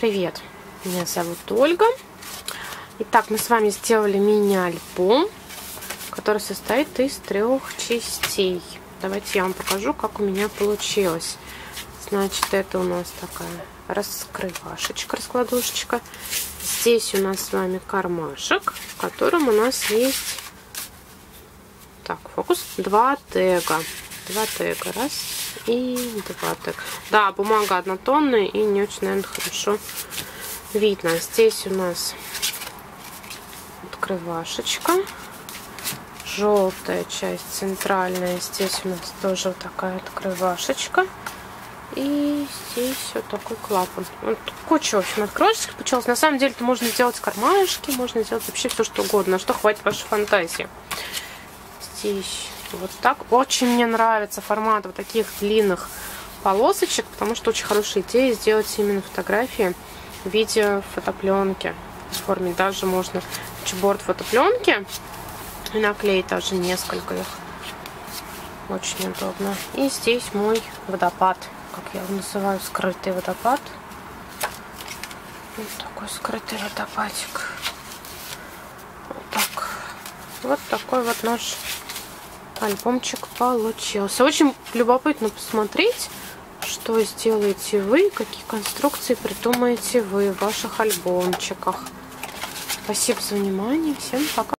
Привет, меня зовут Ольга. Итак, мы с вами сделали мини-альбом, который состоит из трех частей. Давайте я вам покажу, как у меня получилось. Значит, это у нас такая раскрывашечка, раскладушечка. Здесь у нас с вами кармашек, в котором у нас есть, так, фокус, два тега. Два тега, раз и два тега. Да, бумага однотонная и не очень, наверное, хорошо видно. Здесь у нас открывашечка. Желтая часть центральная. Здесь у нас тоже вот такая открывашечка. И здесь вот такой клапан. Вот куча, в общем, открывашек получилось. На самом деле, это можно сделать кармашки, можно сделать вообще все, что угодно. Что хватит вашей фантазии. Здесь вот так. Очень мне нравится формат вот таких длинных полосочек, потому что очень хорошая идея сделать именно фотографии в виде фотопленки. В форме даже можно чеборд фотопленки и наклеить даже несколько их. Очень удобно. И здесь мой водопад, как я его называю, скрытый водопад. Вот такой скрытый водопадик. Вот так. Вот такой вот наш альбомчик получился. Очень любопытно посмотреть, что сделаете вы, какие конструкции придумаете вы в ваших альбомчиках. Спасибо за внимание. Всем пока.